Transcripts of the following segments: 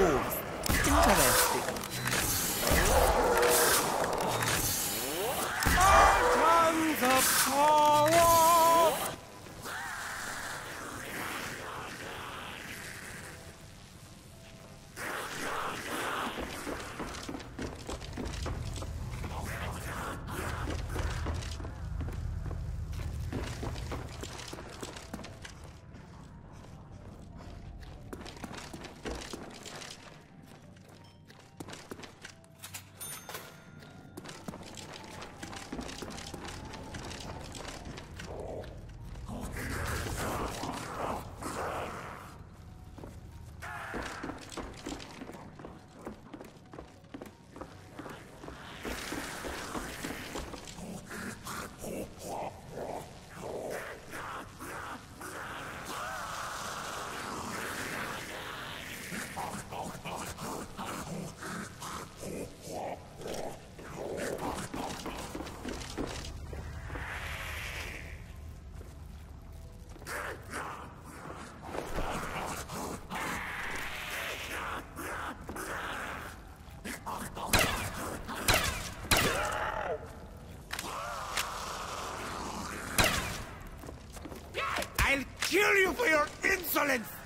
Interesting. Tons of power! Kill you for your insolence!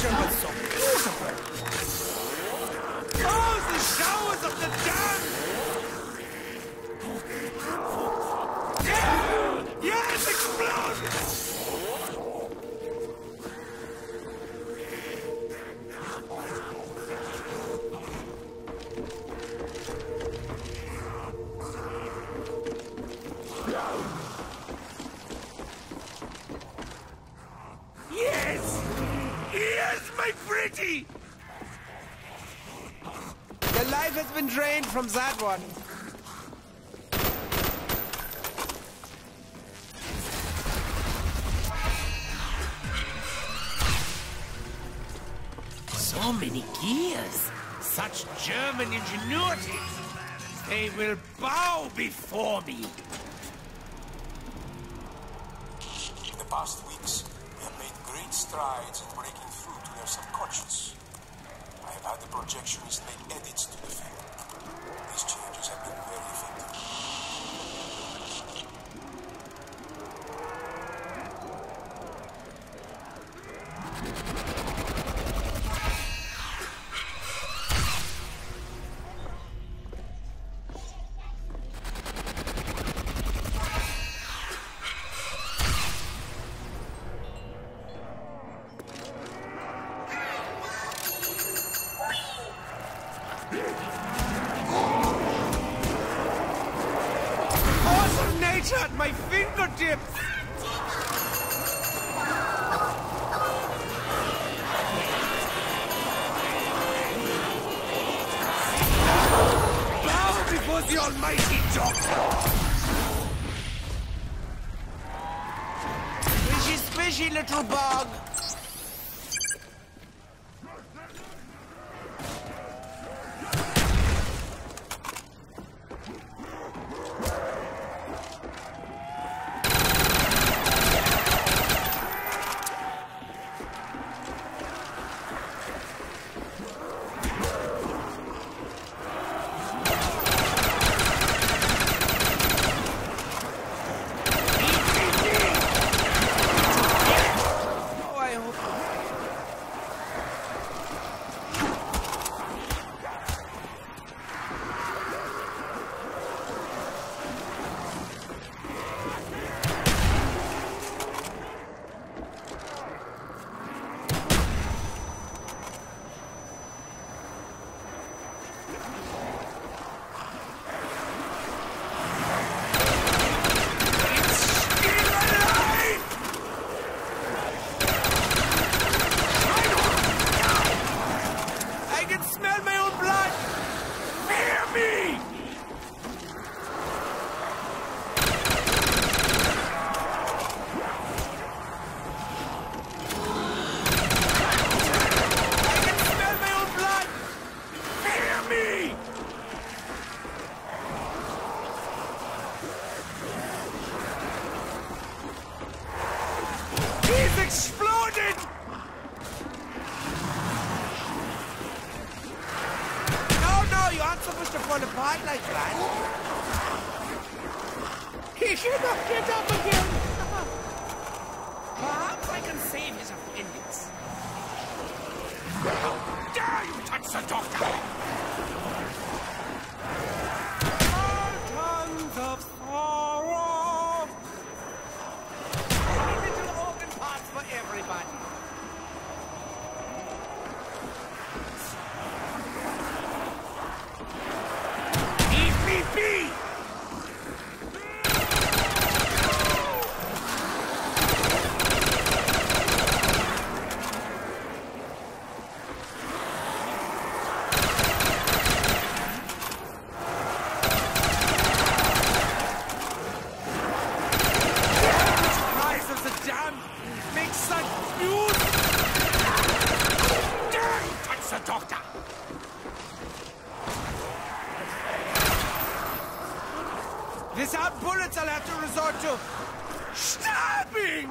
Torture was so beautiful! Showers of the drained from that one. So many gears. Such German ingenuity. They will bow before me. In the past weeks, we have made great strides in breaking through to their subconscious. I have had the projectionist make edits to the film. These changes have been very effective. Egypt! Bow before the almighty doctor! Fishy, fishy little bug! You should not get up again! Perhaps I can save his appendix. How dare you touch the doctor! Without bullets, I'll have to resort to stabbing!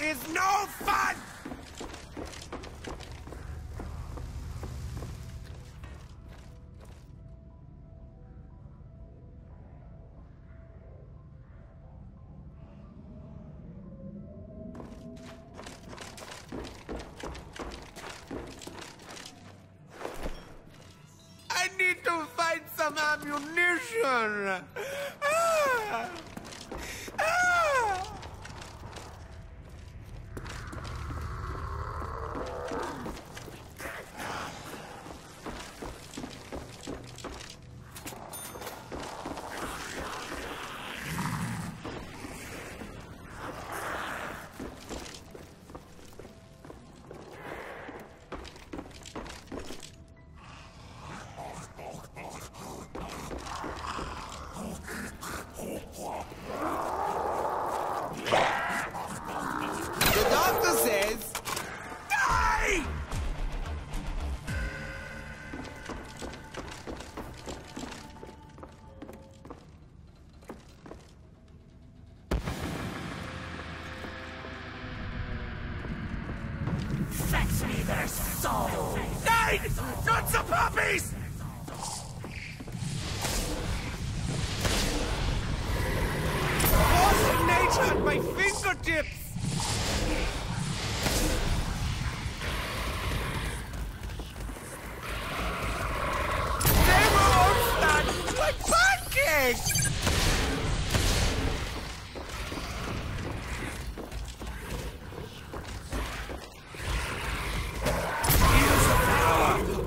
is no fun!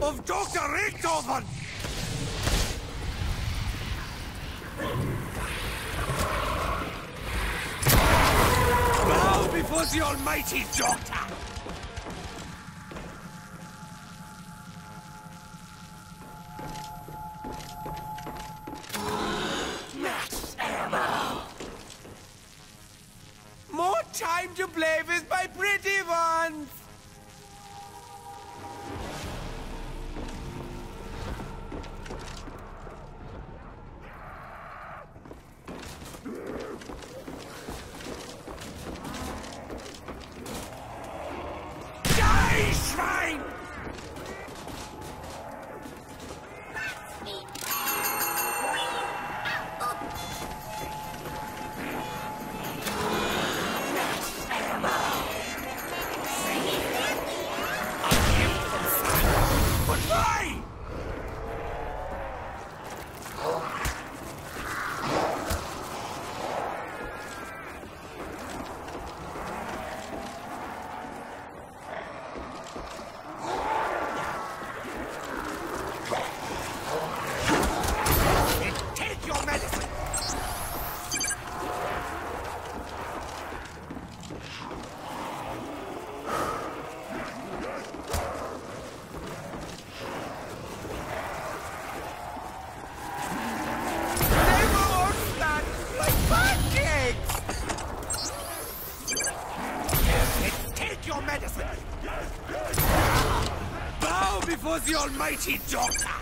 of Dr. Richtofen! Bow before the almighty doctor! mighty daughter!